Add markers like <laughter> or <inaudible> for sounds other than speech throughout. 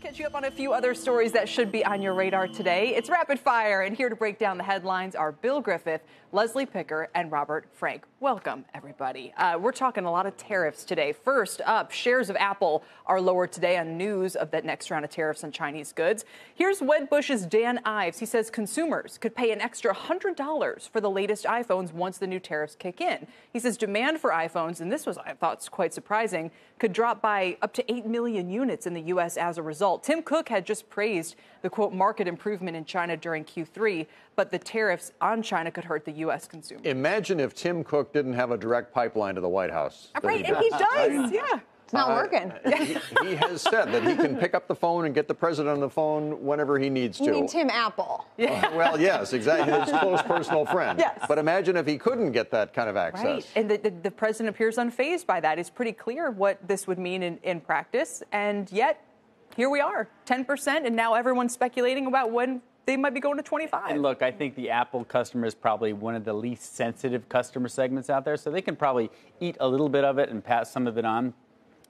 Catch you up on a few other stories that should be on your radar today. It's Rapid Fire, and here to break down the headlines are Bill Griffeth, Leslie Picker, and Robert Frank. Welcome, everybody. Uh, we're talking a lot of tariffs today. First up, shares of Apple are lower today on news of that next round of tariffs on Chinese goods. Here's Wedbush's Dan Ives. He says consumers could pay an extra $100 for the latest iPhones once the new tariffs kick in. He says demand for iPhones, and this was, I thought, quite surprising, could drop by up to 8 million units in the U.S. as a result. Tim Cook had just praised the quote market improvement in China during Q3, but the tariffs on China could hurt the U.S. consumer. Imagine if Tim Cook didn't have a direct pipeline to the White House. Right, and he does, right? yeah. It's not uh, working. <laughs> he, he, has said that he can pick up the phone and get the president on the phone whenever he needs to. You mean Tim Apple? Yeah. Uh, well, yes, exactly. His close personal friend. Yes. But imagine if he couldn't get that kind of access. Right. And the, the, the president appears unfazed by that. It's pretty clear what this would mean in, in practice. And yet, here we are, 10%, and now everyone's speculating about when they might be going to 25. And look, I think the Apple customer is probably one of the least sensitive customer segments out there, so they can probably eat a little bit of it and pass some of it on.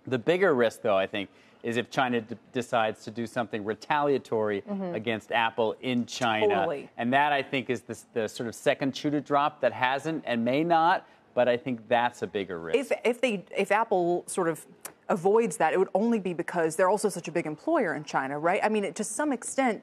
The bigger risk, though, I think, is if China d- decides to do something retaliatory mm-hmm. against Apple in China. Totally. And that, I think, is the, the sort of second shoe to drop that hasn't and may not, but I think that's a bigger risk. If, if, they, if Apple sort of avoids that, it would only be because they're also such a big employer in China, right? I mean, it, to some extent,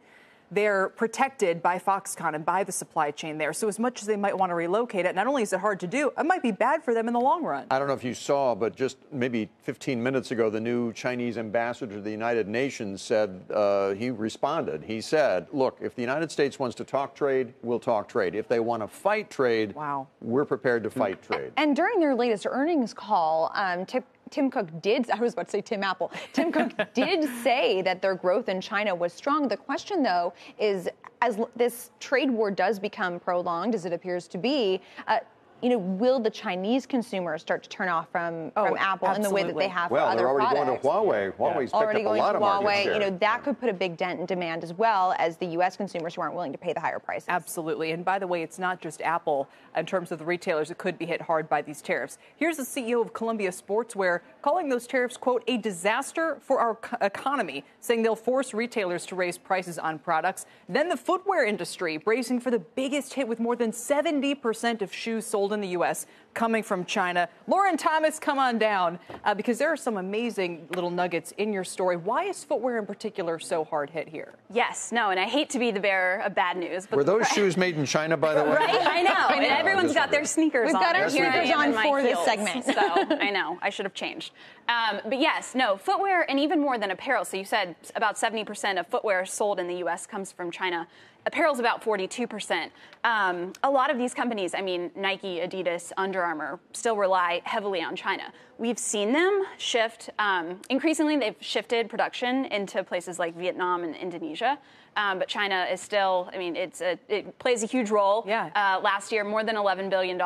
they're protected by Foxconn and by the supply chain there. So as much as they might want to relocate it, not only is it hard to do, it might be bad for them in the long run. I don't know if you saw, but just maybe 15 minutes ago, the new Chinese ambassador to the United Nations said uh, he responded. He said, "Look, if the United States wants to talk trade, we'll talk trade. If they want to fight trade, wow. we're prepared to fight trade." And during their latest earnings call, um, Tip Tim Cook did, I was about to say Tim Apple, Tim Cook <laughs> did say that their growth in China was strong. The question, though, is as this trade war does become prolonged, as it appears to be, uh, you know, will the Chinese consumers start to turn off from, oh, from Apple absolutely. in the way that they have well, for other products? Well, they're already going to Huawei. Huawei's yeah. picked already up a going lot to of Huawei. market share. You know, that could put a big dent in demand as well as the U.S. consumers who aren't willing to pay the higher prices. Absolutely. And by the way, it's not just Apple in terms of the retailers that could be hit hard by these tariffs. Here's the CEO of Columbia Sportswear calling those tariffs, quote, a disaster for our economy, saying they'll force retailers to raise prices on products. Then the footwear industry bracing for the biggest hit with more than 70% of shoes sold in the U.S. coming from China. Lauren Thomas, come on down uh, because there are some amazing little nuggets in your story. Why is footwear in particular so hard hit here? Yes, no, and I hate to be the bearer of bad news. But Were those <laughs> shoes made in China, by the way? Right, I know. <laughs> I know. And everyone's got their sneakers We've on. got our sneakers on for this segment. so I know, I should have changed. Um, but yes, no, footwear and even more than apparel. So you said about 70% of footwear sold in the U.S. comes from China. Apparel's about 42%. Um, a lot of these companies, I mean, Nike, Adidas, Under Armour, still rely heavily on China. We've seen them shift. Um, increasingly, they've shifted production into places like Vietnam and Indonesia. Um, but China is still, I mean, it's a, it plays a huge role. Yeah. Uh, last year, more than $11 billion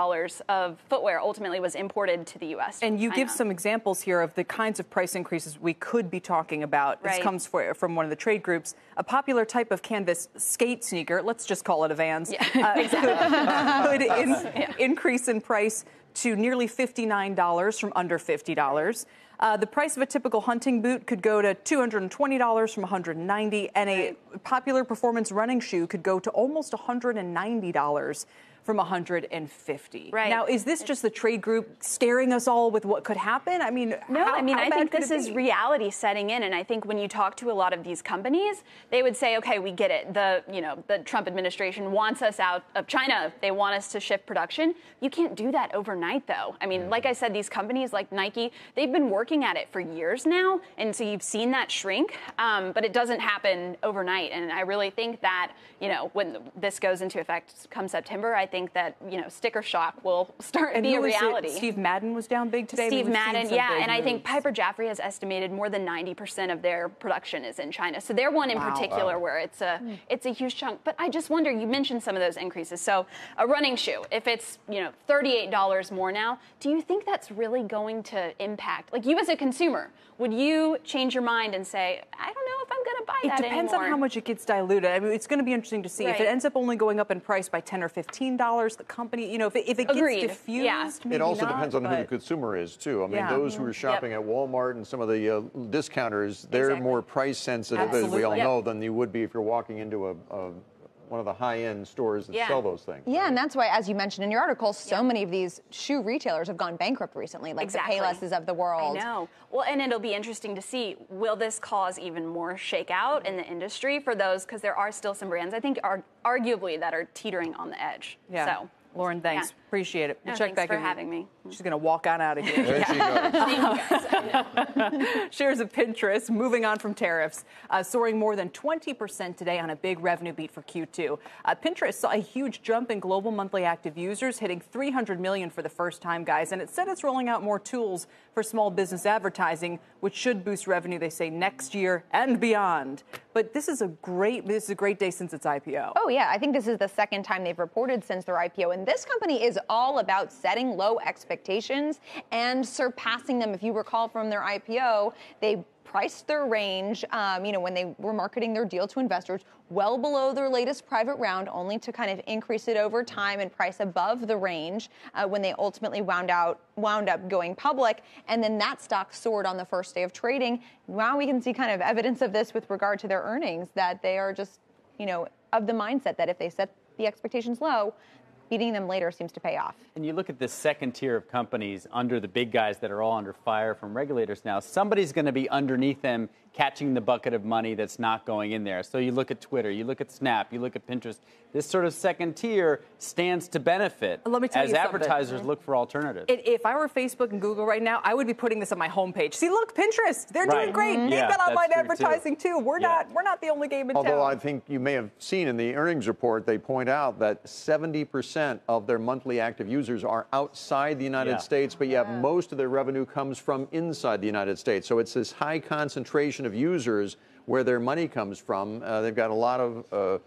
of footwear ultimately was imported to the U.S. And you China. give some examples here of the kinds of price increases we could be talking about. Right. This comes for, from one of the trade groups. A popular type of canvas skate sneaker, let's just call it a Vans, yeah, <laughs> uh, exactly. could, <laughs> in, yeah. increase in price to nearly $59 from under $50. Uh, the price of a typical hunting boot could go to $220 from $190, and a popular performance running shoe could go to almost $190 from 150. Right. Now, is this just the trade group scaring us all with what could happen? I mean, no. How, I mean, I think this is be? reality setting in, and I think when you talk to a lot of these companies, they would say, "Okay, we get it. The you know the Trump administration wants us out of China. They want us to shift production. You can't do that overnight, though. I mean, like I said, these companies like Nike, they've been working at it for years now, and so you've seen that shrink, um, but it doesn't happen overnight. And I really think that you know when this goes into effect come September, I think that you know sticker shock will <laughs> start and be a reality. Steve Madden was down big today. Steve Madden, yeah, and moves. I think Piper Jaffray has estimated more than 90% of their production is in China. So they're one in wow. particular wow. where it's a hmm. it's a huge chunk. But I just wonder. You mentioned some of those increases. So a running shoe, if it's you know $38 more now, do you think that's really going to impact like you as a consumer? Would you change your mind and say, I don't know if I'm going to buy buy It that depends anymore. on how much it gets diluted. I mean, it's going to be interesting to see if it ends up only going up in price by ten or fifteen dollars. The company, you know, if it, if it gets diffused, Yeah. maybe It also not, depends on who the consumer is, too. I mean, Yeah. those who are shopping at Walmart and some of the uh, discounters, they're Exactly. more price sensitive, as we all Yep. know, than you would be if you're walking into a, a one of the high-end stores that Yeah. sell those things. Yeah, and that's why, as you mentioned in your article, so many of these shoe retailers have gone bankrupt recently, like Exactly. the Paylesses of the world. I know. Well, and it'll be interesting to see will this cause even more shakeout in the industry for those because there are still some brands I think are arguably that are teetering on the edge. Yeah. So, Lauren, thanks. Yeah. Appreciate it. No, check thanks back for in. having me. She's going to walk on out of here. There she goes. thank you guys. I know. Shares of Pinterest moving on from tariffs, uh, soaring more than 20% today on a big revenue beat for Q2. Uh, Pinterest saw a huge jump in global monthly active users, hitting 300 million for the first time, guys. And it said it's rolling out more tools for small business advertising, which should boost revenue, they say, next year and beyond. But this is a great this is a great day since its IPO. Oh, yeah. I think this is the second time they've reported since their IPO. And this company is all about setting low expectations and surpassing them. If you recall from their IPO, they priced their range, um, you know, when they were marketing their deal to investors, well below their latest private round, only to kind of increase it over time and price above the range uh, when they ultimately wound out wound up going public. And then that stock soared on the first day of trading. Now we can see kind of evidence of this with regard to their earnings that they are just, you know, of the mindset that if they set the expectations low, beating them later seems to pay off. And you look at this second tier of companies under the big guys that are all under fire from regulators now, somebody's going to be underneath them catching the bucket of money that's not going in there. So you look at Twitter, you look at Snap, you look at Pinterest. This sort of second tier stands to benefit Let me tell as you something. advertisers look for alternatives. It, if I were Facebook and Google right now, I would be putting this on my homepage. See, look, Pinterest, they're doing Right. great. Mhm. They've Yeah, got online that's true, too. advertising too. We're Yeah. not we're not the only game in Although town. Although I think you may have seen in the earnings report, they point out that 70% of their monthly active users are outside the United Yeah. States, but yet most of their revenue comes from inside the United States. So it's this high concentration of users where their money comes from. Uh, they've got a lot of, uh,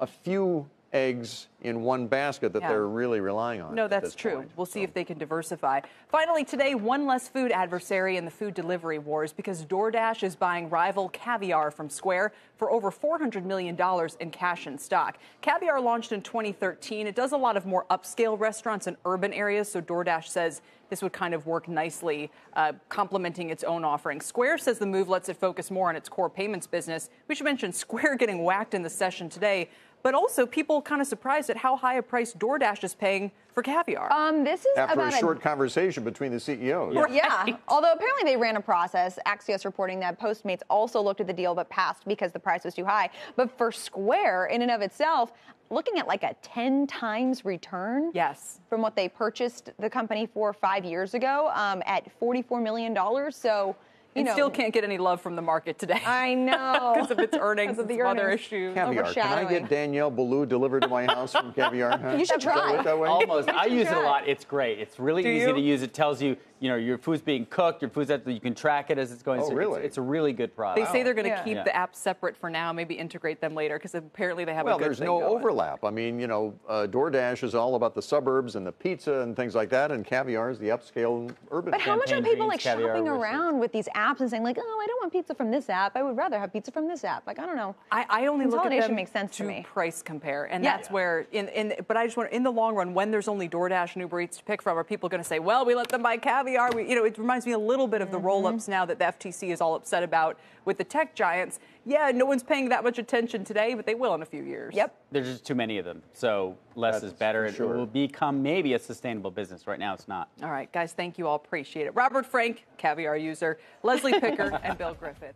a few eggs in one basket that Yeah. they're really relying on. No, that's true. point. We'll see So- if they can diversify. Finally, today, one less food adversary in the food delivery wars because DoorDash is buying rival Caviar from Square for over $400 million in cash and stock. Caviar launched in 2013. It does a lot of more upscale restaurants in urban areas, so DoorDash says this would kind of work nicely, uh, complementing its own offering. Square says the move lets it focus more on its core payments business. We should mention Square getting whacked in the session today. But also, people kind of surprised at how high a price DoorDash is paying for caviar. Um, this is After a about short conversation between the CEOs. Yeah. Although apparently they ran a process. Axios reporting that Postmates also looked at the deal but passed because the price was too high. But for Square, in and of itself, looking at like a 10 times return. Yes. From what they purchased the company for five years ago um, at $44 million. So, you know. still can't get any love from the market today. <laughs> I know. because of its earnings, of its the other earnings. issues. Caviar. Can I get Daniel Boulud delivered to my house from <laughs> Caviar? Huh? You should Does that try. work that way? Almost. I use it a lot. It's great. It's really Do easy you? to use. It tells you, you know, your food's being cooked, your food's at, you can track it as it's going. Oh, So it's- really? It's, a really good product. They say they're going to Yeah. keep Yeah. the apps separate for now, maybe integrate them later, because apparently they have Well, a good there's thing no going. overlap. I mean, you know, uh, DoorDash is all about the suburbs and the pizza and things like that, and Caviar is the upscale urban. But how much are people like shopping roasted. around with these apps and saying like, oh, I don't want pizza from this app. I would rather have pizza from this app. Like, I don't know. I, I only look at Consolidation them makes sense to to me. price compare, and Yeah. that's where in, in but I just want in the long run when there's only DoorDash and Uber Eats to pick from, are people going to say, well, we let them buy caviar? We, you know, it reminds me a little bit of the Mm-hmm. roll-ups now that the FTC is all upset about with the tech giants. Yeah, no one's paying that much attention today, but they will in a few years. Yep. There's just too many of them. So less That's is better. for It will become maybe a sustainable business. Right now, it's not. All right, guys, thank you all. Appreciate it. Robert Frank, caviar user, Leslie Picker, <laughs> and Bill Griffeth.